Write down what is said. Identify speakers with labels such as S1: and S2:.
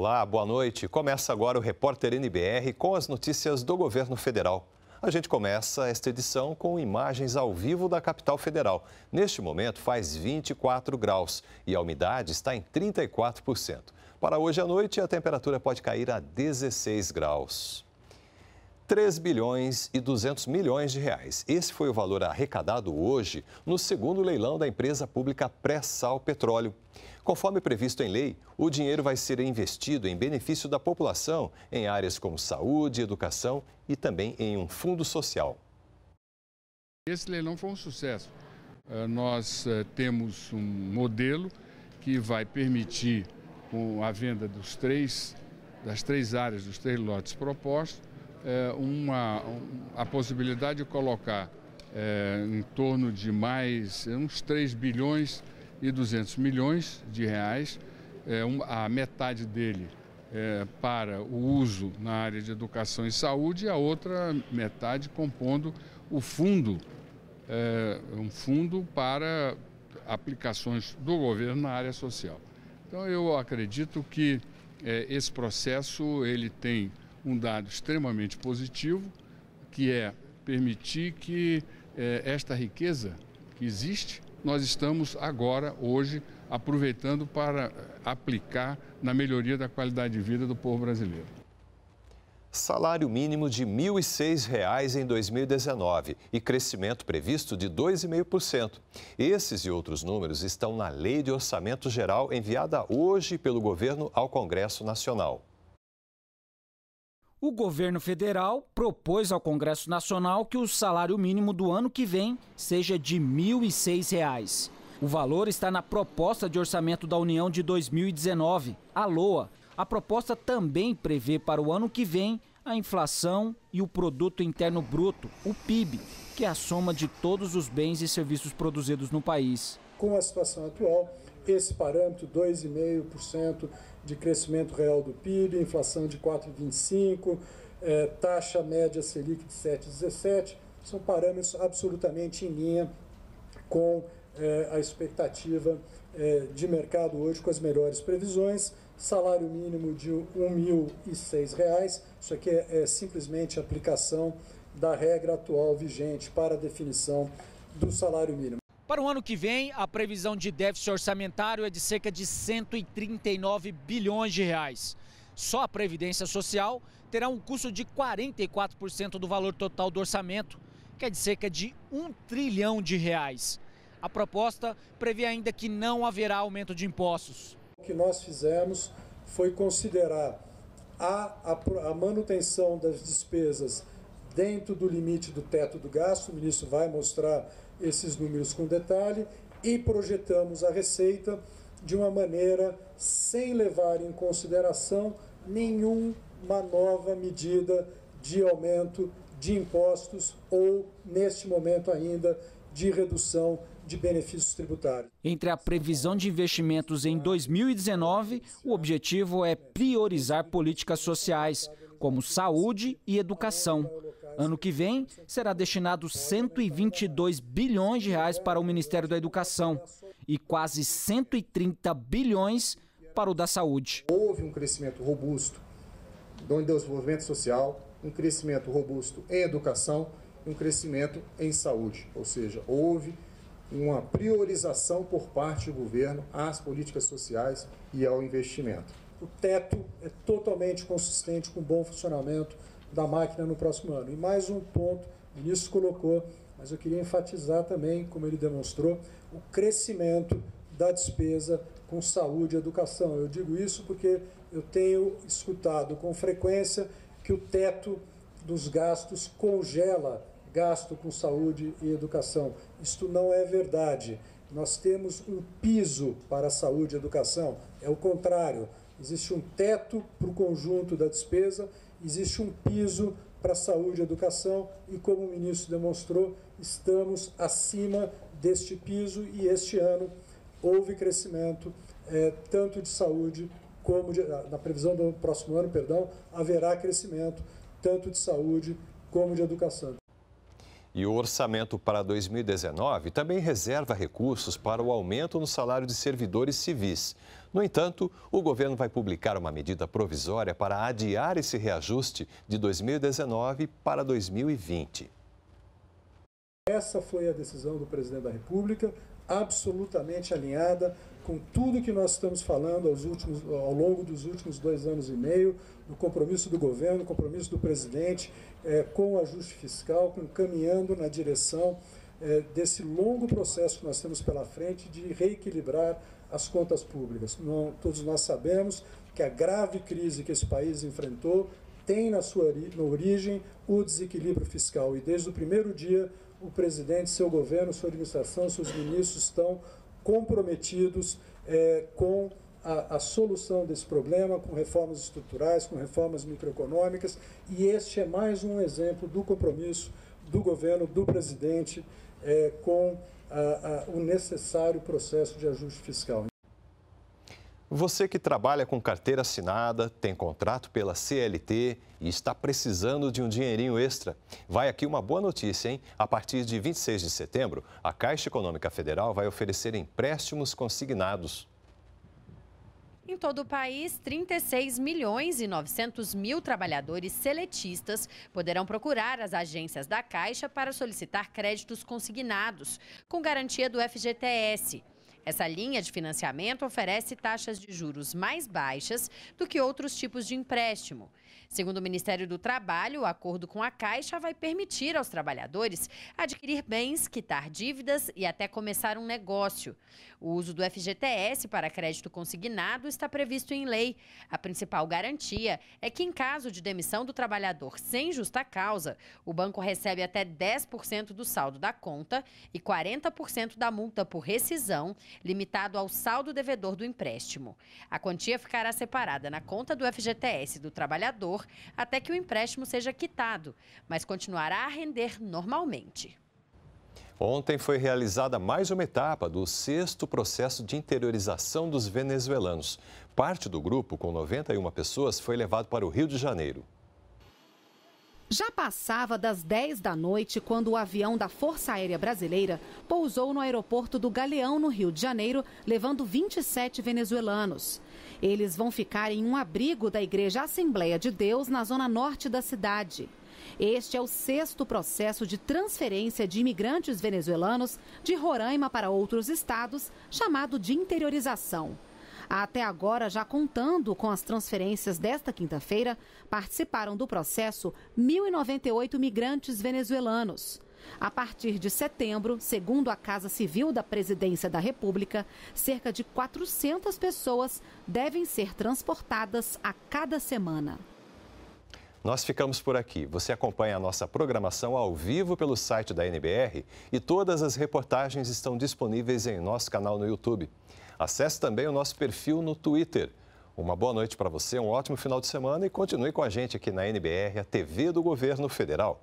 S1: Olá, boa noite. Começa agora o Repórter NBR com as notícias do governo federal. A gente começa esta edição com imagens ao vivo da capital federal. Neste momento faz 24 graus e a umidade está em 34%. Para hoje à noite, a temperatura pode cair a 16 graus. 3 bilhões e 200 milhões de reais. Esse foi o valor arrecadado hoje no segundo leilão da empresa pública Pré-Sal Petróleo. Conforme previsto em lei, o dinheiro vai ser investido em benefício da população em áreas como saúde, educação e também em um fundo social.
S2: Esse leilão foi um sucesso. Eh, nós eh, temos um modelo que vai permitir, a venda dos três, das três áreas, dos três lotes propostos, é, uma, a possibilidade de colocar é, em torno de mais uns 3 bilhões e 200 milhões de reais, é, um, a metade dele é, para o uso na área de educação e saúde e a outra metade compondo o fundo, é, um fundo para aplicações do governo na área social. Então eu acredito que é, esse processo ele tem um dado extremamente positivo, que é permitir que eh, esta riqueza que existe, nós estamos agora, hoje, aproveitando para aplicar na melhoria da qualidade de vida do povo brasileiro.
S1: Salário mínimo de R$ 1.006 em 2019 e crescimento previsto de 2,5%. Esses e outros números estão na Lei de Orçamento Geral enviada hoje pelo governo ao Congresso Nacional
S3: o governo federal propôs ao Congresso Nacional que o salário mínimo do ano que vem seja de R$ 1.006. O valor está na proposta de orçamento da União de 2019, a LOA. A proposta também prevê para o ano que vem a inflação e o produto interno bruto, o PIB, que é a soma de todos os bens e serviços produzidos no país.
S4: Com a situação atual, esse parâmetro, 2,5% de crescimento real do PIB, inflação de 4,25%, é, taxa média Selic de 7,17%, são parâmetros absolutamente em linha com é, a expectativa é, de mercado hoje, com as melhores previsões. Salário mínimo de R$ 1.006, isso aqui é, é simplesmente aplicação da regra atual vigente para a definição do salário mínimo.
S3: Para o ano que vem, a previsão de déficit orçamentário é de cerca de 139 bilhões de reais. Só a Previdência Social terá um custo de 44% do valor total do orçamento, que é de cerca de 1 trilhão de reais. A proposta prevê ainda que não haverá aumento de impostos.
S4: O que nós fizemos foi considerar a, a, a manutenção das despesas dentro do limite do teto do gasto, o ministro vai mostrar esses números com detalhe e projetamos a receita de uma maneira sem levar em consideração nenhuma nova medida de aumento de impostos ou, neste momento ainda, de redução de benefícios tributários.
S3: Entre a previsão de investimentos em 2019, o objetivo é priorizar políticas sociais, como saúde e educação. Ano que vem, será destinado 122 bilhões de reais para o Ministério da Educação e quase 130 bilhões para o da saúde.
S5: Houve um crescimento robusto no desenvolvimento social, um crescimento robusto em educação e um crescimento em saúde. Ou seja, houve uma priorização por parte do governo às políticas sociais e ao investimento.
S4: O teto é totalmente consistente com o bom funcionamento da máquina no próximo ano. E mais um ponto, o ministro colocou, mas eu queria enfatizar também, como ele demonstrou, o crescimento da despesa com saúde e educação. Eu digo isso porque eu tenho escutado com frequência que o teto dos gastos congela gasto com saúde e educação. Isto não é verdade. Nós temos um piso para saúde e educação. É o contrário. Existe um teto para o conjunto da despesa existe um piso para saúde e educação e, como o ministro demonstrou, estamos acima deste piso e este ano houve crescimento é, tanto de saúde como de, na previsão do próximo ano, perdão, haverá crescimento tanto de saúde como de educação.
S1: E o orçamento para 2019 também reserva recursos para o aumento no salário de servidores civis. No entanto, o governo vai publicar uma medida provisória para adiar esse reajuste de 2019 para 2020.
S4: Essa foi a decisão do presidente da República, absolutamente alinhada com tudo que nós estamos falando últimos, ao longo dos últimos dois anos e meio, do compromisso do governo, compromisso do presidente é, com o ajuste fiscal, com, caminhando na direção é, desse longo processo que nós temos pela frente de reequilibrar as contas públicas. Não, todos nós sabemos que a grave crise que esse país enfrentou tem na sua na origem o desequilíbrio fiscal e desde o primeiro dia o presidente, seu governo, sua administração, seus ministros estão comprometidos é, com a, a, solução desse problema, com reformas estruturais, com reformas microeconômicas, e este é mais um exemplo do compromisso do governo, do presidente, é, com o necessário processo de ajuste fiscal.
S1: Você que trabalha com carteira assinada, tem contrato pela CLT e está precisando de um dinheirinho extra, vai aqui uma boa notícia, hein? A partir de 26 de setembro, a Caixa Econômica Federal vai oferecer empréstimos consignados.
S6: Em todo o país, 36 milhões e 900 mil trabalhadores seletistas poderão procurar as agências da Caixa para solicitar créditos consignados, com garantia do FGTS. Essa linha de financiamento oferece taxas de juros mais baixas do que outros tipos de empréstimo. Segundo o Ministério do Trabalho, o acordo com a Caixa vai permitir aos trabalhadores adquirir bens, quitar dívidas e até começar um negócio. O uso do FGTS para crédito consignado está previsto em lei. A principal garantia é que, em caso de demissão do trabalhador sem justa causa, o banco recebe até 10% do saldo da conta e 40% da multa por rescisão, limitado ao saldo devedor do empréstimo. A quantia ficará separada na conta do FGTS do trabalhador até que o empréstimo seja quitado, mas continuará a render normalmente.
S1: Ontem foi realizada mais uma etapa do sexto processo de interiorização dos venezuelanos. Parte do grupo, com 91 pessoas, foi levado para o Rio de Janeiro.
S7: Já passava das 10 da noite quando o avião da Força Aérea Brasileira pousou no aeroporto do Galeão, no Rio de Janeiro, levando 27 venezuelanos. Eles vão ficar em um abrigo da Igreja Assembleia de Deus, na zona norte da cidade. Este é o sexto processo de transferência de imigrantes venezuelanos de Roraima para outros estados, chamado de interiorização. Até agora, já contando com as transferências desta quinta-feira, participaram do processo 1.098 migrantes venezuelanos. A partir de setembro, segundo a Casa Civil da Presidência da República, cerca de 400 pessoas devem ser transportadas a cada semana.
S1: Nós ficamos por aqui. Você acompanha a nossa programação ao vivo pelo site da NBR e todas as reportagens estão disponíveis em nosso canal no YouTube. Acesse também o nosso perfil no Twitter. Uma boa noite para você, um ótimo final de semana e continue com a gente aqui na NBR, a TV do Governo Federal.